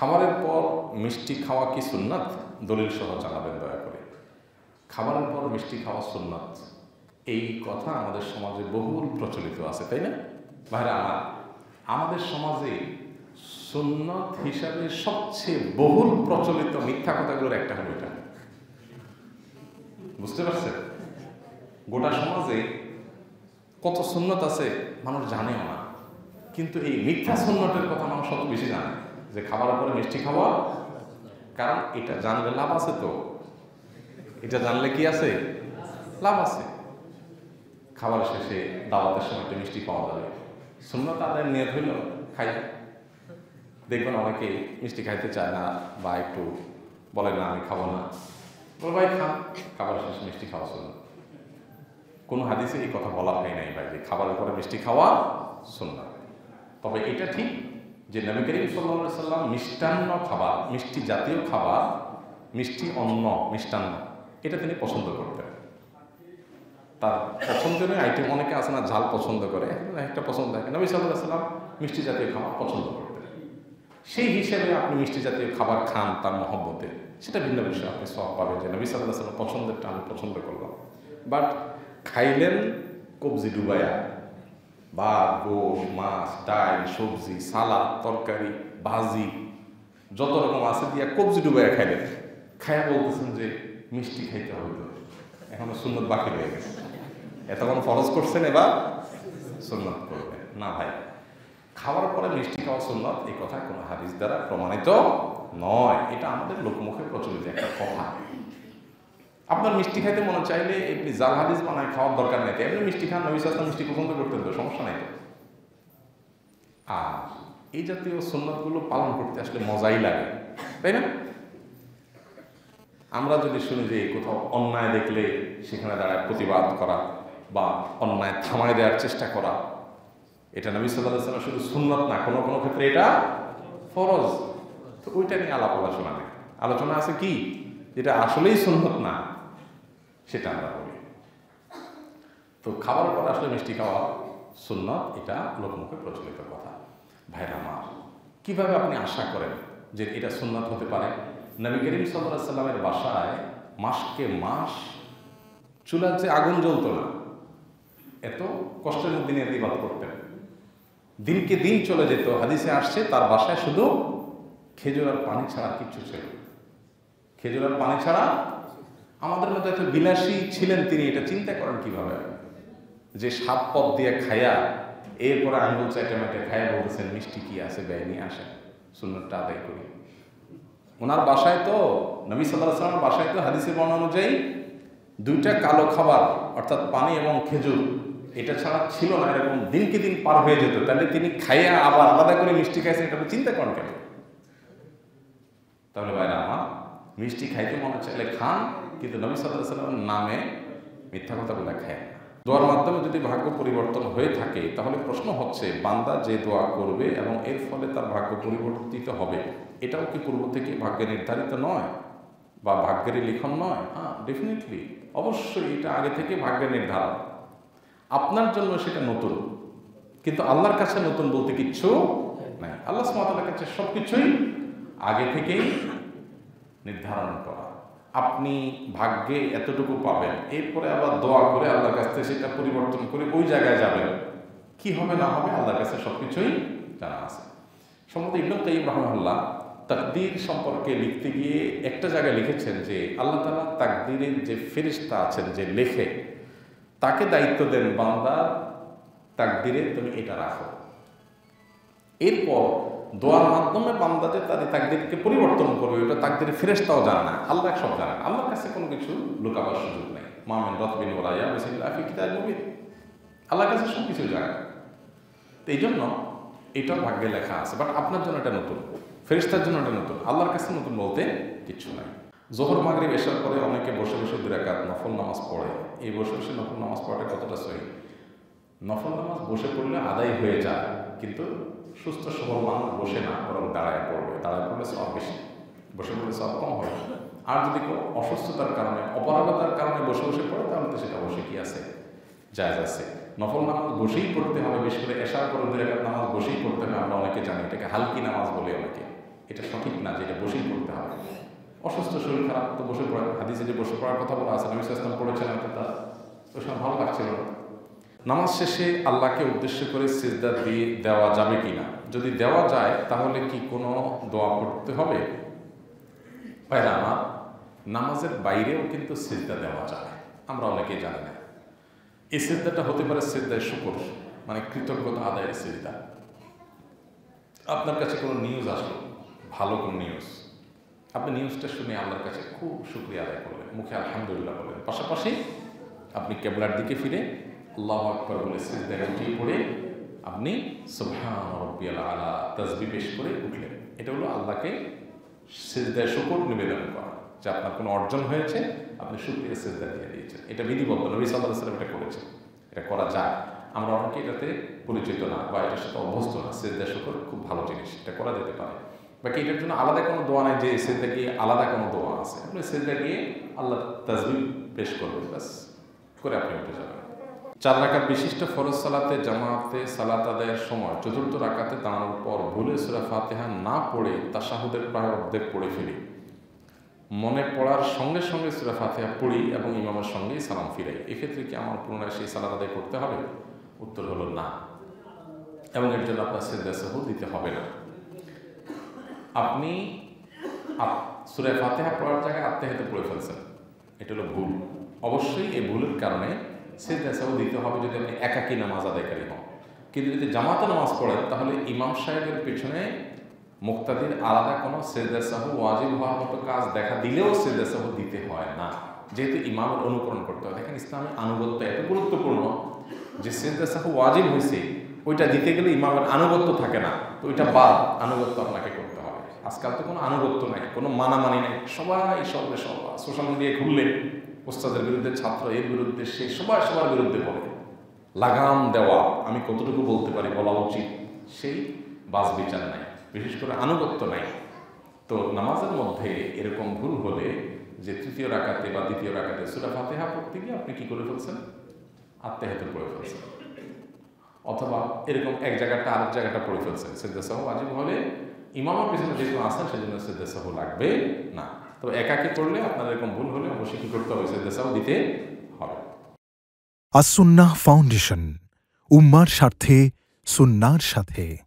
খাবারের পর মিষ্টি খাওয়া কি সুন্নাত? দলিল সহ জানাবেন দয়া করে। খাবারের পর মিষ্টি খাওয়া সুন্নাত। এই কথা আমাদের সমাজে বহুল প্রচলিত আছে, তাই না? ভাইরা আমার, আমাদের সমাজে সুন্নত হিসাবে সবচেয়ে বহুল প্রচলিত মিথ্যা কথাগুলোর একটা হলো এটা। বুঝতে পারছেন? গোটা সমাজে কত সুন্নত আছে মানুষ জানেও না। কিন্তু এই মিথ্যা সুন্নতের কথা মানুষ সব বেশি জানে যে খাবার পরে মিষ্টি খাওয়া? কারণ এটা জানলে লাভ আছে তো। এটা জানলে কি আছে? লাভ আছে। খাবার শেষে দাওয়াতের সময় একটা মিষ্টি পাওয়া যাবে। সুন্নত তাদের নিয়ত হইল, খাই। দেখবেন অনেকে মিষ্টি খাইতে চায় না বা একটু বলে, না, আমি খাব না। বল, ভাই খান খাবার শেষে মিষ্টি খাওয়া শুনুন কোনো হাদিসে এই কথা বলা হয় নাই ভাই যে খাবারের পরে মিষ্টি খাওয়া শুননা তবে এটা ঠিক যে নবী করিম সাল্লা সাল্লাম মিষ্টান্ন খাবার, মিষ্টি জাতীয় খাবার, মিষ্টি অন্ন, মিষ্টান্ন, এটা তিনি পছন্দ করতেন। তার পছন্দের আইটেম অনেকে আছে না, ঝাল পছন্দ করে, একটা পছন্দ থাকে। নবী সাল্লাহ সাল্লাম মিষ্টি জাতীয় খাবার পছন্দ করতেন। সেই হিসেবে আপনি মিষ্টি জাতীয় খাবার খান তার মহব্বতে। সেটা ভিন্ন বিষয়, আপনি সব পাবেন যে নবী সাল্লাহ সাল্লাম পছন্দেরটা আমি পছন্দ করলাম। বাট খাইলেন কবজি ডুবায়া বা গোশ, মাছ ডাল সবজি, সালাদ, তরকারি, ভাজি, যত রকম আছে দিয়া কবজি ডুবাইয়া খাইলেন খাইয়া বলতেছেন যে মিষ্টি খাইতে হবে এখনও সুন্নত বাকি রয়ে গেছে। এতক্ষণ ফরজ করছেন এবার সুন্নত করবেন। না ভাই, খাওয়ার পরে মিষ্টি খাওয়া সুন্নত, এই কথা কোনো হাদিস দ্বারা প্রমাণিত নয়। এটা আমাদের লোকমুখে প্রচলিত একটা কথা। আপনার মিষ্টি খাইতে মনে চাইলে আপনি জাল হাদিস বানায় খাওয়ার দরকার নেই এমনি মিষ্টি খান নবী সাস্তা মিষ্টি পছন্দ করতেন তো? সমস্যা নাই আর এই জাতীয় সুন্নতগুলো পালন করতে আসলে মজাই লাগে, তাই না? আমরা যদি শুনি যে কোথাও অন্যায় দেখলে সেখানে দাঁড়ায় প্রতিবাদ করা বা অন্যায় থামায় দেওয়ার চেষ্টা করা, এটা নবী সাল্লাহ সাল্লাম শুধু সুন্নত না, কোনো কোনো ক্ষেত্রে এটা ফরজ। তো ওইটা নিয়ে আলাপ আলোচনা নেই। আলোচনা আছে কি? যেটা আসলেই সুন্নত না সেটা আমরা বলি। তো খাবার পর আসলে মিষ্টি খাওয়া সুন্নত, এটা লোকমুখে প্রচলিত কথা। ভাইরা আমার, কীভাবে আপনি আশা করেন যে এটা সুন্নত হতে পারে? নবী করিম সাল্লাহ সাল্লামের বাসায় মাসকে মাস চুলার যে আগুন জ্বলত না। এত কষ্টের মধ্যে নিয়ে ইবাদ করতেন। দিনকে দিন চলে যেত, হাদিসে আসছে তার বাসায় শুধু খেজুর আর পানি ছাড়া কিচ্ছু ছিল খেজুর আর পানি ছাড়া আমাদের মতো এত বিলাসী ছিলেন তিনি, এটা চিন্তা করেন কীভাবে? যে সাত পথ দিয়ে খায়া, এরপরে আঙ্গুল চাইটে মাইটে খায়া বলতেছেন, মিষ্টি কি আছে ব্যয় নিয়ে আসেন সুন্দরটা আদায় করি। ওনার বাসায় তো, নবী সাল্লাহ সাল্লামের বাসায় তো হাদিসের বর্ণনা অনুযায়ী দুইটা কালো খাবার, অর্থাৎ পানি এবং খেজুর, এটা ছাড়া ছিল না, এরকম দিনকে দিন পার হয়ে যেত। তাহলে তিনি খাইয়া আবার আলাদা করে মিষ্টি খাইছেন, এটা চিন্তা করেন কেন? তাহলে ভাইরা আমার মিষ্টি খাইতে মনে চাইলে খান, কিন্তু নবী সাল্লাহ সাল্লামের নামে মিথ্যা কথা বলে খায় দোয়ার মাধ্যমে যদি ভাগ্য পরিবর্তন হয়ে থাকে, তাহলে প্রশ্ন হচ্ছে, বান্দা যে দোয়া করবে এবং এর ফলে তার ভাগ্য পরিবর্তিত হবে, এটাও কি পূর্ব থেকে ভাগ্যে নির্ধারিত নয়? বা ভাগ্যের লিখন নয়? হ্যাঁ ডেফিনেটলি অবশ্যই এটা আগে থেকে ভাগ্যের নির্ধারণ। আপনার জন্য সেটা নতুন, কিন্তু আল্লাহর কাছে নতুন বলতে কিচ্ছু নাই। আল্লাহ সুমাতার কাছে সব কিছুই আগে থেকেই নির্ধারণ করা। আপনি ভাগ্যে এতটুকু পাবেন। এরপরে আবার দোয়া করে আল্লাহর কাছ থেকে সেটা পরিবর্তন করে ওই জায়গায় যাবেন। কি হবে, না হবে, আল্লাহর কাছে সব কিছুই জানা আছে। সম্ভবত ইবনুল কাইম রহমাল্লাহ তাকদির সম্পর্কে লিখতে গিয়ে একটা জায়গায় লিখেছেন যে, আল্লাহ তালা তাকদিরের যে ফেরিস্তা আছেন, যে লেখে, তাকে দায়িত্ব দেন বান্দা তাকদিরে তুমি এটা রাখো। এরপর দোয়ার মাধ্যমে বান্দাদের তাদের তাকদিরকে পরিবর্তন করবে, ওটা তাকদিরে ফেরেস্তাও জানে না, আল্লাহ সব জানে না। আল্লাহর কাছে কোনো কিছু লুকাবার সুযোগ নেই। মামেন রতবিন ওরাইয়া বেসিল্লাহ কিতাব নবীর আল্লাহর কাছে সব কিছু জানে তো এই জন্য এটা ভাগ্যে লেখা আছে। বাট আপনার জন্য এটা নতুন ফেরিস্তার জন্য এটা নতুন। আল্লাহর কাছে নতুন বলতে কিচ্ছু নাই। জোহর, মাগরিব এসার পরে অনেকে বসে বসে দুরাকাত নফল নামাজ পড়ে। এই বসে বসে নফল নামাজ পড়াটা কতটা সহি? নফল নামাজ বসে পড়লে আদায় হয়ে যায়, কিন্তু সুস্থ সবল মানুষ বসে না, বরং দাঁড়ায় পড়বে। দাঁড়ায় পড়লে সব বেশি, বসে পড়লে সব কম হয়। আর যদি কেউ অসুস্থতার কারণে অপারগতার কারণে বসে বসে পড়ে, তাহলে তো সেটা বসে কি আছে? জায়জ আছে। নফল নামাজ বসেই পড়তে হবে বেশি করে এশার করে দুই নামাজ বসেই পড়তে হবে, আমরা অনেকে জানি এটাকে হালকি নামাজ বলে অনেকে। এটা সঠিক না যে এটা বসেই পড়তে হবে। অসুস্থ শরীর খারাপ, তো বসে পড়ে হাদিসে যে বসে পড়ার কথা বলা আছে, নবী আপনি তা। ওই সময় ভালো লাগছিল না। নামাজ শেষে আল্লাহকে উদ্দেশ্য করে সিজদা দিয়ে দেওয়া যাবে কি না যদি দেওয়া যায়, তাহলে কি কোনো দোয়া পড়তে হবে? ভাইরা আমার নামাজের বাইরেও কিন্তু সিজদা দেওয়া যায়। আমরা অনেকেই জানি না। এই সিজদাটা হতে পারে সিজদায় শুকর মানে কৃতজ্ঞতা আদায়ের সিজদা। আপনার কাছে কোনো নিউজ আসলো? ভালো কোনো নিউজ আপনি নিউজটা শুনে আল্লাহর কাছে খুব শুক্রিয়া আদায় করলেন, মুখে আলহামদুলিল্লাহ বললেন। পাশাপাশি আপনি কেবলার দিকে ফিরে আল্লাহ আকবর বলে সিজদায় উঠিয়ে পড়ে আপনি সুবহান রব্বিয়াল আলা তাসবি পেশ করে উঠলেন। এটা হলো আল্লাহকে সিজদায় শুকর নিবেদন করা, যে আপনার কোনো অর্জন হয়েছে, আপনি শুক্রিয়া সিজদা দিয়ে দিয়েছেন। এটা বিধিবদ্ধ, নবী সাল্লাহ সাল্লাম এটা করেছেন। এটা করা যায়। আমরা অনেকে এটাতে পরিচিত না বা এটার সাথে অভ্যস্ত না। সিজদা শুকর খুব ভালো জিনিস, এটা করা যেতে পারে। বাকি এটার জন্য আলাদা কোনো দোয়া নেই যে সেজদা গিয়ে আলাদা কোনো দোয়া আছে। আপনি সেজদা গিয়ে আল্লাহ তাজবি পেশ করবেন, ব্যাস, করে আপনি উঠে যাবেন। চার রাকাত বিশিষ্ট ফরজ সালাতে, জামাতে সালাত আদায়ের সময় চতুর্থ রাকাতে দাঁড়ানোর পর ভুলে সুরা ফাতেহা না পড়ে তাশাহুদের প্রায় অর্ধেক পড়ে ফেলি মনে পড়ার সঙ্গে সঙ্গে সুরা ফাতেহা পড়ি এবং ইমামের সঙ্গেই সালাম ফিরাই। এক্ষেত্রে কি আমার পুনরায় সেই সালাত আদায় করতে হবে? উত্তর হলো না। এবং এর জন্য আপনার সেজদা সহ দিতে হবে না। আপনি সুরে ফাতেহা পড়ার জায়গায় আত্মীয়তে পড়ে ফেলছেন। এটা হলো ভুল। অবশ্যই এই ভুলের কারণে সেজদা সহ দিতে হবে যদি আপনি একাকী নামাজ আদায়কারী হন কিন্তু যদি জামাতে নামাজ পড়েন, তাহলে ইমাম সাহেবের পেছনে মুক্তাদির আলাদা কোনো সেজদা সাহ ওয়াজিব হওয়ার মতো কাজ দেখা দিলেও সেজদা সাহ দিতে হয় না। যেহেতু ইমামের অনুকরণ করতে হয়। দেখেন ইসলামের আনুগত্য এত গুরুত্বপূর্ণ যে সেজদা সাহ ওয়াজিব হয়েছে, ওইটা দিতে গেলে ইমামের আনুগত্য থাকে না। তো ওইটা বাদ, আনুগত্য আপনাকে করতে হবে। আজকাল তো কোনো আনুগত্য নাই, কোনো মানামানি নেই। সবাই সবে সবাই সোশ্যাল মিডিয়ায় ঘুরলেন ওস্তাদের বিরুদ্ধে ছাত্র এর বিরুদ্ধে, সে সবাই সবার বিরুদ্ধে বলে। লাগাম দেওয়া, আমি কতটুকু বলতে পারি বলা উচিত? সেই বাস বিচার নাই, বিশেষ করে আনুগত্য নাই। তো নামাজের মধ্যে এরকম ভুল হলে যে তৃতীয় রাখাতে বা দ্বিতীয় রাখাতে সুরা ফাতেহা পড়তে গিয়ে আপনি কি করে ফেলছেন? আত্মীয়তে পড়ে ফেলছেন। অথবা এরকম এক জায়গাটা আরেক জায়গাটা পড়ে ফেলছেন। সেদ্দাসাহ আজীব হলে ইমামের পিছনে যেহেতু আসেন সেজন্য সেদ্দাসাহ লাগবে না। তো একাকে করলে আপনার এরকম ভুল হলে অবশ্যই কি করতে হবে সেদেশাও দিতে হবে। আসুন্না ফাউন্ডেশন, উম্মার স্বার্থে, সুন্নার সাথে।